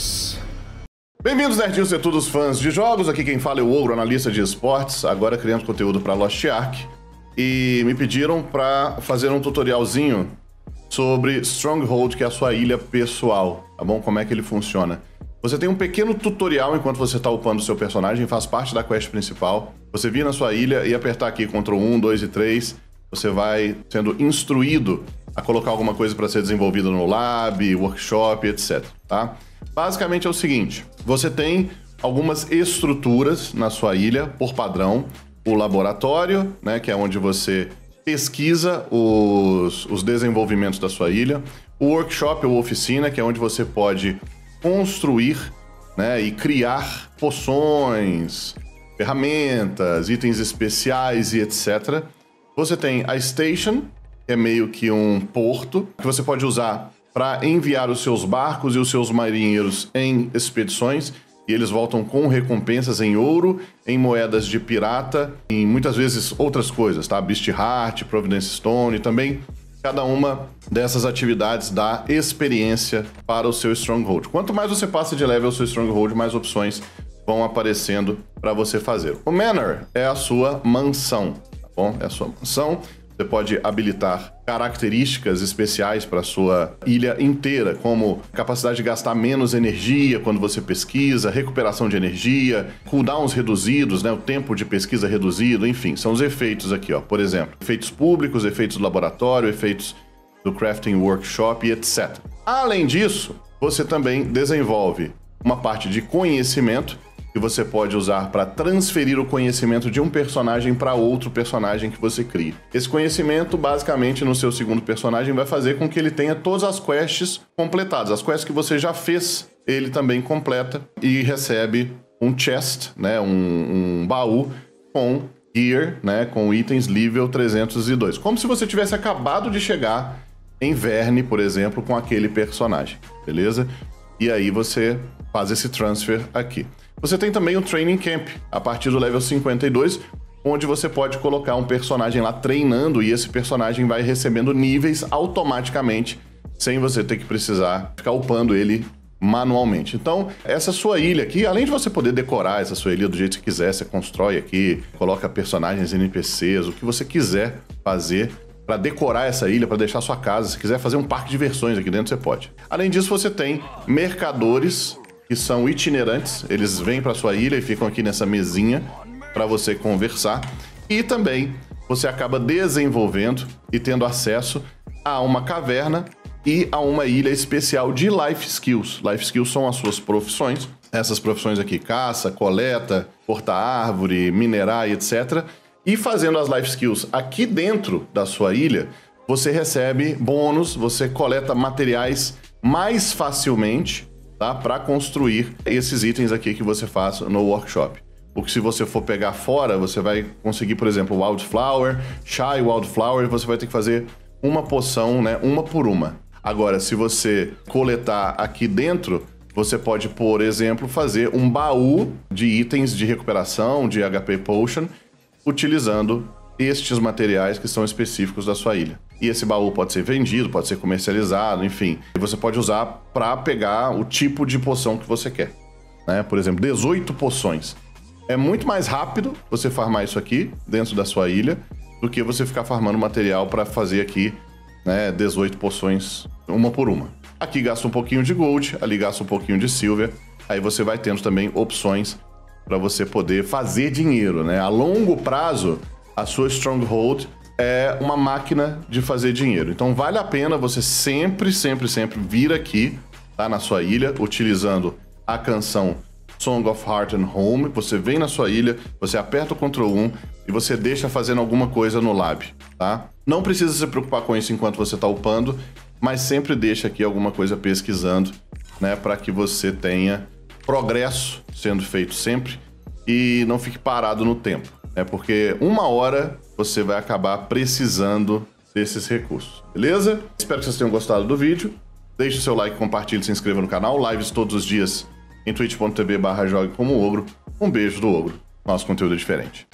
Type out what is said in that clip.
nós. Bem-vindos, nerdinhos e todos os fãs de jogos. Aqui quem fala é o Ogro, analista de esportes. Agora criando conteúdo para Lost Ark. E me pediram para fazer um tutorialzinho sobre Stronghold, que é a sua ilha pessoal, tá bom? Como é que ele funciona. Você tem um pequeno tutorial enquanto você está upando o seu personagem, faz parte da quest principal. Você vir na sua ilha e apertar aqui Ctrl 1, 2 e 3. Você vai sendo instruído a colocar alguma coisa para ser desenvolvida no lab, workshop, etc. Tá? Basicamente é o seguinte: você tem algumas estruturas na sua ilha por padrão. O laboratório, né, que é onde você pesquisa os, os desenvolvimentos da sua ilha. O workshop ou oficina, que é onde você pode construir né, e criar poções, ferramentas, itens especiais e etc. Você tem a station, é meio que um porto, que você pode usar para enviar os seus barcos e os seus marinheiros em expedições. E eles voltam com recompensas em ouro, em moedas de pirata e muitas vezes outras coisas, tá? Beast Heart, Providence Stone também cada uma dessas atividades dá experiência para o seu Stronghold. Quanto mais você passa de level o seu Stronghold, mais opções vão aparecendo para você fazer. O Manor é a sua mansão, tá bom? É a sua mansão. Você pode habilitar características especiais para sua ilha inteira, como capacidade de gastar menos energia quando você pesquisa, recuperação de energia, cooldowns reduzidos, né, o tempo de pesquisa reduzido, enfim, são os efeitos aqui, ó. Por exemplo, efeitos públicos, efeitos do laboratório, efeitos do crafting workshop e etc. Além disso, você também desenvolve uma parte de conhecimento que você pode usar para transferir o conhecimento de um personagem para outro personagem que você cria. Esse conhecimento, basicamente, no seu segundo personagem, vai fazer com que ele tenha todas as quests completadas. As quests que você já fez, ele também completa e recebe um chest, né, um, um baú com gear, né, com itens nível 302. Como se você tivesse acabado de chegar em Verne, por exemplo, com aquele personagem, beleza? E aí você faz esse transfer aqui. Você tem também o Training Camp, a partir do level 52, onde você pode colocar um personagem lá treinando e esse personagem vai recebendo níveis automaticamente, sem você ter que precisar ficar upando ele manualmente. Então, essa sua ilha aqui, além de você poder decorar essa sua ilha do jeito que quiser, você constrói aqui, coloca personagens NPCs, o que você quiser fazer para decorar essa ilha, para deixar sua casa. Se quiser fazer um parque de diversões aqui dentro, você pode. Além disso, você tem mercadores que são itinerantes, eles vêm para sua ilha e ficam aqui nessa mesinha para você conversar. E também você acaba desenvolvendo e tendo acesso a uma caverna e a uma ilha especial de life skills. Life skills são as suas profissões. Essas profissões aqui, caça, coleta, cortar árvore, minerar etc. E fazendo as life skills aqui dentro da sua ilha, você recebe bônus, você coleta materiais mais facilmente tá? Para construir esses itens aqui que você faz no workshop. Porque se você for pegar fora, você vai conseguir, por exemplo, Wildflower, Shy Wildflower, você vai ter que fazer uma poção, né? Uma por uma. Agora, se você coletar aqui dentro, você pode, por exemplo, fazer um baú de itens de recuperação, de HP Potion, utilizando estes materiais que são específicos da sua ilha. E esse baú pode ser vendido, pode ser comercializado, enfim. E você pode usar para pegar o tipo de poção que você quer. Né? Por exemplo, 18 poções. É muito mais rápido você farmar isso aqui dentro da sua ilha do que você ficar farmando material para fazer aqui né, 18 poções uma por uma. Aqui gasta um pouquinho de gold, ali gasta um pouquinho de silver. Aí você vai tendo também opções para você poder fazer dinheiro, né? A longo prazo, a sua stronghold é uma máquina de fazer dinheiro. Então vale a pena você sempre, sempre, sempre vir aqui, tá? Na sua ilha, utilizando a canção Song of Heart and Home. Você vem na sua ilha, você aperta o Ctrl 1 e você deixa fazendo alguma coisa no lab, tá? Não precisa se preocupar com isso enquanto você está upando, mas sempre deixa aqui alguma coisa pesquisando, né? Para que você tenha progresso sendo feito sempre e não fique parado no tempo. É porque uma hora você vai acabar precisando desses recursos, beleza? Espero que vocês tenham gostado do vídeo. Deixe o seu like, compartilhe, se inscreva no canal. Lives todos os dias em twitch.tv barra jogue como ogro. Um beijo do ogro. Nosso conteúdo é diferente.